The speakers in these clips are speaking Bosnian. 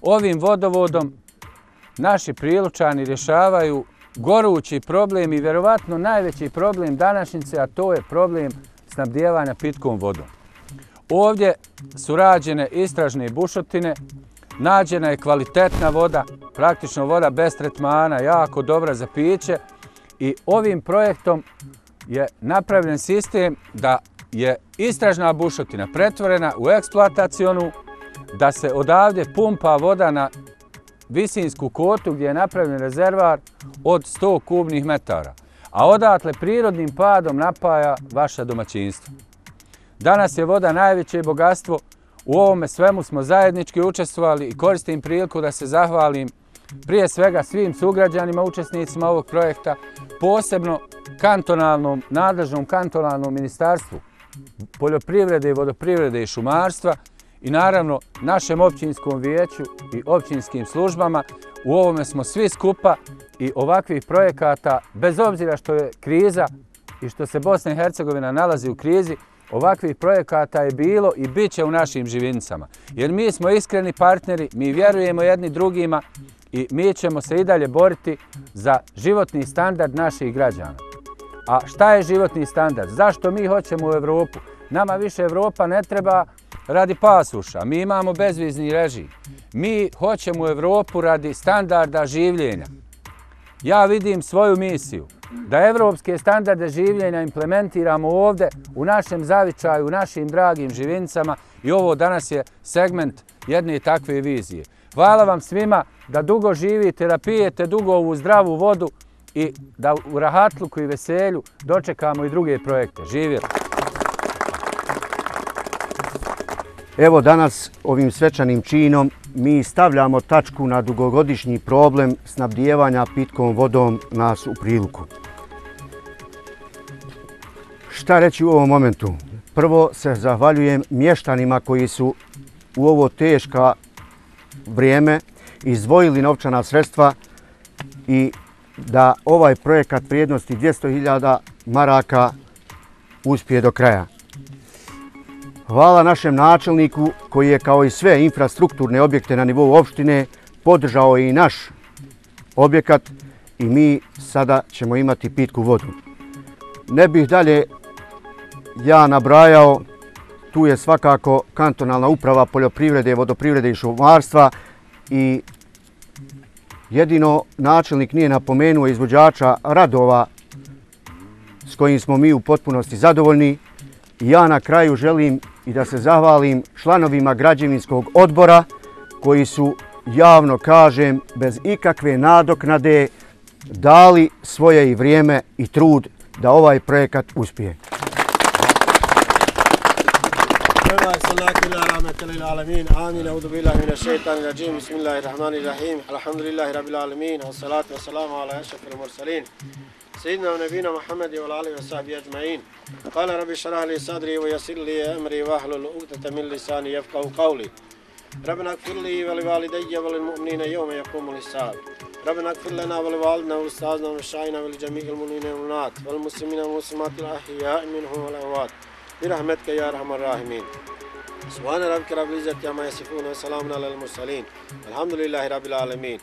Ovim vodovodom naši prilučani rješavaju gorući problem i vjerovatno najveći problem današnjice, a to je problem snabdijevanja pitkom vodom. Ovdje su rađene istražne bušotine, nađena je kvalitetna voda, praktično voda bez tretmana, jako dobra za piće i ovim projektom je napravljen sistem da je istražna bušotina pretvorena u eksploatacijonu, da se odavde pumpa voda na visinsku kotu gdje je napravljen rezervar od 100 kubnih metara, a odatle prirodnim padom napaja vaša domaćinstva. Danas je voda najveće bogatstvo, u ovome svemu smo zajednički učestvovali i koristim priliku da se zahvalim prije svega svim sugrađanima, učesnicima ovog projekta, posebno kantonalnom, nadležnom kantonalnom ministarstvu poljoprivrede, vodoprivrede i šumarstva i naravno našem općinskom vijeću i općinskim službama. U ovome smo svi skupa i ovakvih projekata, bez obzira što je kriza i što se Bosna i Hercegovina nalazi u krizi, ovakvih projekata je bilo i bit će u našim živinicama. Jer mi smo iskreni partneri, mi vjerujemo jedni drugima i mi ćemo se i dalje boriti za životni standard naših građana. A šta je životni standard? Zašto mi hoćemo u Evropu? Nama više Evropa ne treba radi pasuša. Mi imamo bezvizni režim. Mi hoćemo u Evropu radi standarda življenja. Ja vidim svoju misiju da evropske standarde življenja implementiramo ovde u našem zavičaju, u našim dragim živincama i ovo danas je segment jedne takve vizije. Hvala vam svima da dugo živite, da pijete dugo ovu zdravu vodu i da u rahatluku i veselju dočekamo i druge projekte. Živjeli! Evo danas ovim svečanim činom mi stavljamo tačku na dugogodišnji problem snabdijevanja pitkom vodom nas u priliku. Šta reći u ovom momentu? Prvo se zahvaljujem mještanima koji su u ovo teška vrijeme izdvojili novčana sredstva i da ovaj projekat vrijednosti 200.000 maraka uspije do kraja. Hvala našem načelniku koji je kao i sve infrastrukturne objekte na nivou opštine podržao i naš objekat i mi sada ćemo imati pitku vodu. Ne bih dalje ja nabrajao, tu je svakako kantonalna uprava poljoprivrede, vodoprivrede i šumarstva i jedino načelnik nije napomenuo izvođača radova s kojim smo mi u potpunosti zadovoljni. Ja na kraju želim i da se zahvalim članovima građevinskog odbora koji su, javno kažem, bez ikakve nadoknade dali svoje i vrijeme i trud da ovaj projekat uspije. الله صلاة الله على رحمة العالمين آمين أعوذ بالله من الشيطان الرجيم بسم الله الرحمن الرحيم الحمد لله رب العالمين والصلاة والسلام على أشرف المرسلين سيدنا ونبينا محمد وعلى وصحبه أجمعين قال رب اشرح لي صدري ويسر لي أمري واحلل عقدة من لساني يفقه قولي ربنا اغفر لي ولوالدي وللمؤمنين يوم يقوم الحساب ربنا اغفر لنا ولوالدنا ولأستاذنا ولشاينا ولجميع المؤمنين والمسلمين والمسلمات الأحياء منهم والأموات برحمتك يا ارحم الراحمين سبحان ربك رب العزة عما يصفون وسلام على المرسلين الحمد لله رب العالمين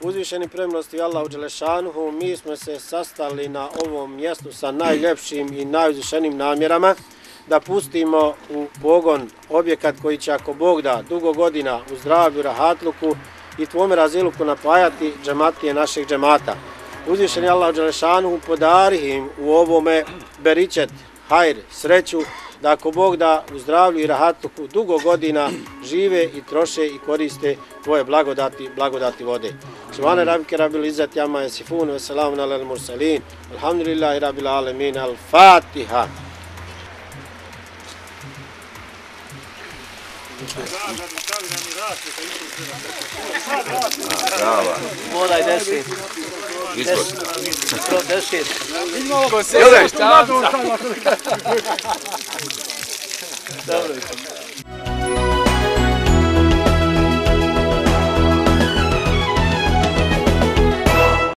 uzvišeni premilosti Allahu Đelešanuhu, mi smo se sastali na ovom mjestu sa najljepšim i najuzvišenim namjerama da pustimo u pogon objekat koji će ako Bog da dugo godina u zdravlju, rahatluku i tvome raziluku napajati džematije naših džemata. Uzvišeni Allah Đelešanuhu podari im u ovome beričet, hajr, sreću, da ako Bog da u zdravlju i rahatluku dugo godina žive i troše i koriste tvoje blagodati, blagodati vode. Subhane rabike rabbil izzat jama jesifun veselamun ala al mursalin. Alhamdulillahi rabbil alemin. al-Fatiha. Brava. Moraj deset. Deset. Deset. Ko se jodeš? Dobro.